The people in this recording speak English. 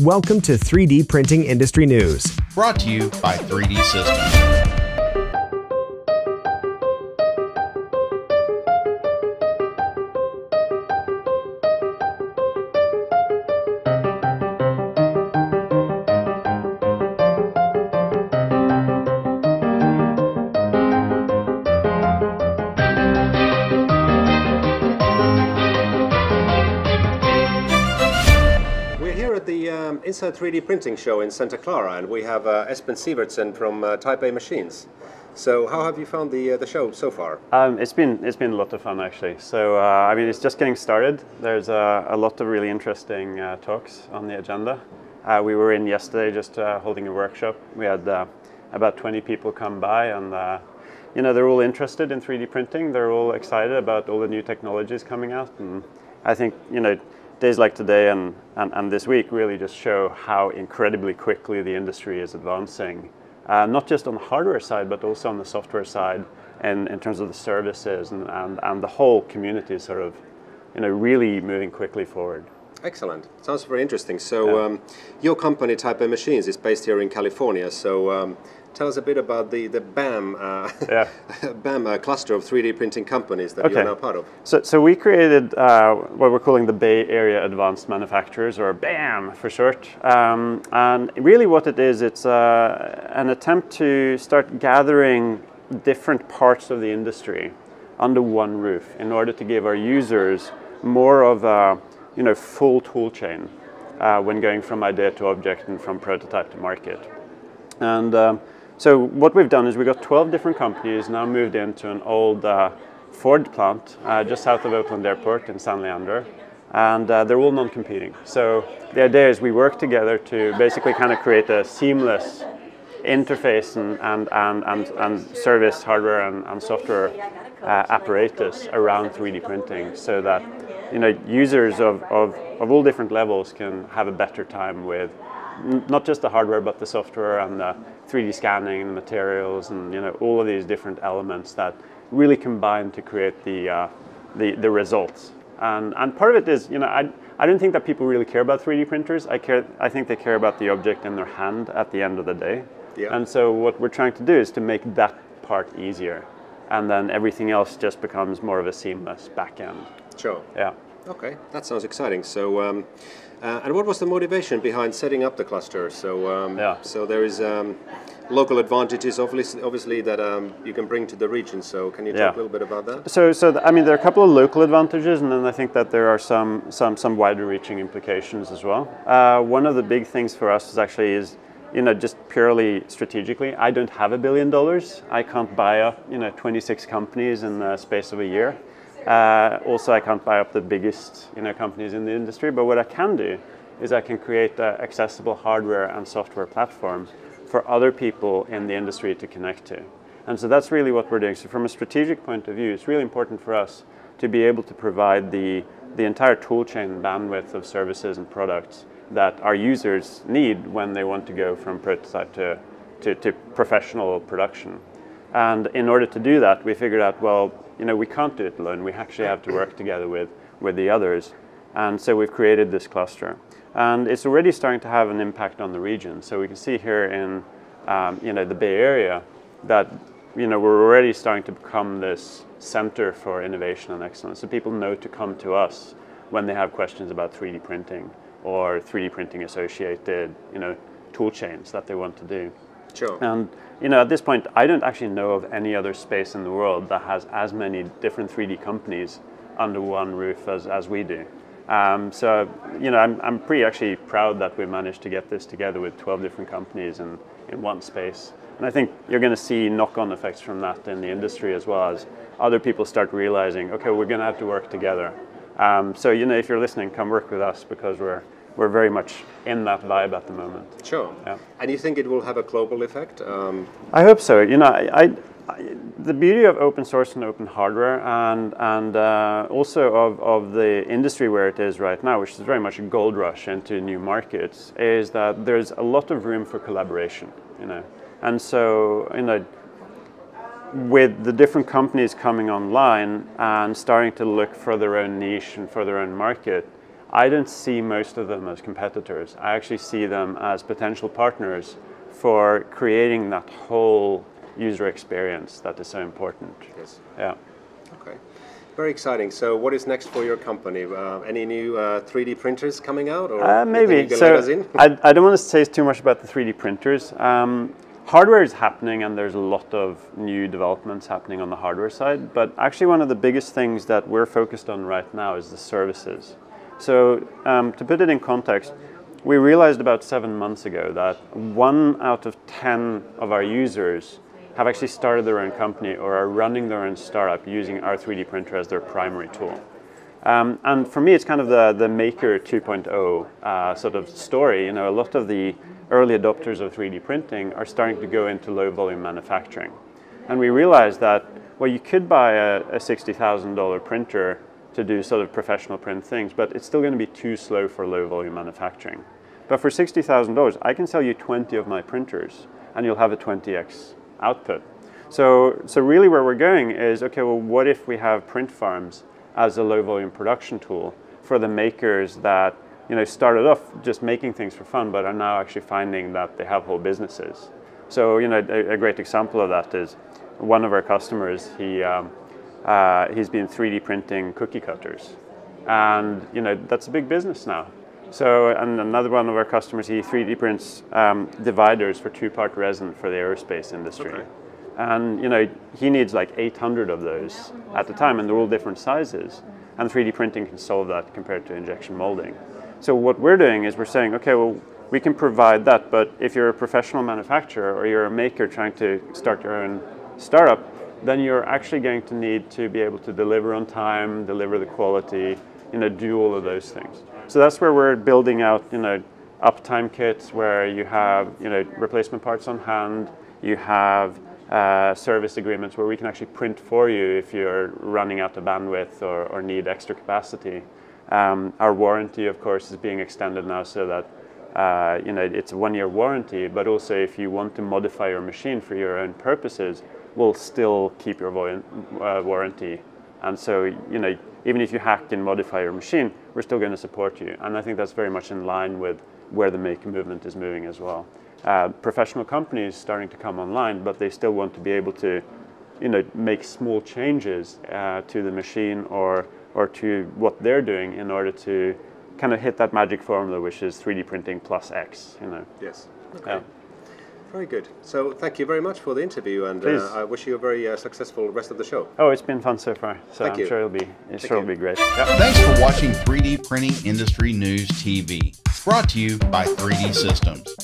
Welcome to 3D Printing Industry News. Brought to you by 3D Systems. Here at the um, Inside 3D Printing Show in Santa Clara, and we have uh, Espen Sivertsen from uh, Type A Machines. So, how have you found the uh, the show so far? Um, it's been it's been a lot of fun actually. So uh, I mean, it's just getting started. There's a lot of really interesting uh, talks on the agenda. Uh, we were in yesterday just uh, holding a workshop. We had about 20 people come by, and you know they're all interested in 3D printing. They're all excited about all the new technologies coming out, and I think you know days like today and, and, and this week really just show how incredibly quickly the industry is advancing uh, not just on the hardware side, but also on the software side, and in terms of the services and, and, and the whole community sort of, you know, really moving quickly forward. Excellent. Sounds very interesting. So, Yeah. um, your company Type A Machines is based here in California. So, um, tell us a bit about the the BAAM uh, Yeah. BAAM uh, cluster of 3D printing companies that you're now part of. So, so we created uh, what we're calling the Bay Area Advanced Manufacturers, or BAAM for short. Um, and really, what it is, it's uh, an attempt to start gathering different parts of the industry under one roof in order to give our users more of a you know full tool chain uh, when going from idea to object and from prototype to market. And um, so what we've done is we've got 12 different companies now moved into an old uh, Ford plant uh, just south of Oakland Airport in San Leandro. And uh, they're all non-competing. So the idea is we work together to basically kind of create a seamless interface and, and, and, and, and service hardware and, and software uh, apparatus around 3D printing so that you know, users of, of, of all different levels can have a better time with not just the hardware but the software and the 3D scanning and materials and you know all of these different elements that really combine to create the, uh, the, the results. And, and part of it is, you know, I, I don't think that people really care about 3D printers. I, care, I think they care about the object in their hand at the end of the day. Yeah. And so what we're trying to do is to make that part easier. And then everything else just becomes more of a seamless back end. Sure. Yeah. Okay, that sounds exciting. So, um, uh, and what was the motivation behind setting up the cluster? So, um, Yeah. so there is um, local advantages, obviously, obviously that um, you can bring to the region. So, can you talk Yeah. a little bit about that? So, so th- I mean, there are a couple of local advantages, and then I think that there are some some some wider-reaching implications as well. Uh, one of the big things for us is actually is, you know, just purely strategically. I don't have a billion dollars. I can't buy up, you know, 26 companies in the space of a year. Uh, also, I can't buy up the biggest, you know, companies in the industry. But what I can do is I can create an accessible hardware and software platform for other people in the industry to connect to. And so that's really what we're doing. So from a strategic point of view, it's really important for us to be able to provide the, the entire tool chain bandwidth of services and products that our users need when they want to go from prototype to, to, to professional production. And in order to do that, we figured out, well, you know, we can't do it alone. We actually have to work together with, with the others. And so we've created this cluster. And it's already starting to have an impact on the region. So we can see here in, um, you know, the Bay Area that, you know, we're already starting to become this center for innovation and excellence. So people know to come to us when they have questions about 3D printing or 3D printing associated, you know, tool chains that they want to do. Sure. And you know, at this point, I don't actually know of any other space in the world that has as many different 3D companies under one roof as, as we do. Um, so, you know, I'm, I'm pretty actually proud that we managed to get this together with 12 different companies in, in one space. And I think you're going to see knock-on effects from that in the industry as well as other people start realizing, okay, we're going to have to work together. Um, so, you know, if you're listening, come work with us because we're, we're very much in that vibe at the moment. Sure. Yeah. And you think it will have a global effect? Um, I hope so. You know, I, I, I, the beauty of open source and open hardware, and and uh, also of, of the industry where it is right now, which is very much a gold rush into new markets, is that there's a lot of room for collaboration. You know, and so you know, with the different companies coming online and starting to look for their own niche and for their own market, I don't see most of them as competitors. I actually see them as potential partners for creating that whole user experience that is so important. Yes. Yeah. Okay. Very exciting. So, what is next for your company? Uh, any new uh, 3D printers coming out, or Uh, maybe. So let us in? I, I don't want to say too much about the 3D printers. Um, hardware is happening, and there's a lot of new developments happening on the hardware side. But actually, one of the biggest things that we're focused on right now is the services. So um, to put it in context, we realized about seven months ago that one out of ten of our users have actually started their own company or are running their own startup using our 3D printer as their primary tool. Um, and for me, it's kind of the, the Maker 2.0 uh, sort of story. You know, a lot of the early adopters of 3D printing are starting to go into low volume manufacturing. And we realized that, well, you could buy a, a $60,000 printer to do sort of professional print things, but it's still going to be too slow for low volume manufacturing. But for $60,000, I can sell you 20 of my printers and you'll have a 20x output. So, so really where we're going is, okay, well, what if we have print farms as a low volume production tool for the makers that you know started off just making things for fun, but are now actually finding that they have whole businesses. So you know a, a great example of that is one of our customers. He um, uh, he's been 3D printing cookie cutters, and you know that's a big business now. So and another one of our customers, he 3D prints um, dividers for two-part resin for the aerospace industry. Okay. And you know, he needs like 800 of those at the time, and they're all different sizes. And 3D printing can solve that compared to injection molding. So what we're doing is we're saying, okay, well, we can provide that, but if you're a professional manufacturer or you're a maker trying to start your own startup, then you're actually going to need to be able to deliver on time, deliver the quality, you know, do all of those things. So that's where we're building out, you know, uptime kits where you have, you know, replacement parts on hand, you have uh, service agreements where we can actually print for you if you're running out of bandwidth or, or need extra capacity. Um, our warranty, of course, is being extended now so that uh, you know it's a one-year warranty. But also, if you want to modify your machine for your own purposes, we'll still keep your vo- uh, warranty. And so, you know, even if you hack and modify your machine, we're still going to support you. And I think that's very much in line with where the maker movement is moving as well uh, professional companies starting to come online, but they still want to be able to, you know, make small changes uh, to the machine or or to what they're doing in order to kind of hit that magic formula, which is 3D printing plus X. You know. Yes. Okay. Yeah. Very good. So, thank you very much for the interview, and uh, I wish you a very uh, successful rest of the show. Oh, it's been fun so far. So Thank I'm you. sure it'll be it sure you. will be great. Yeah. Thanks for watching 3D Printing Industry News TV, brought to you by 3D Systems.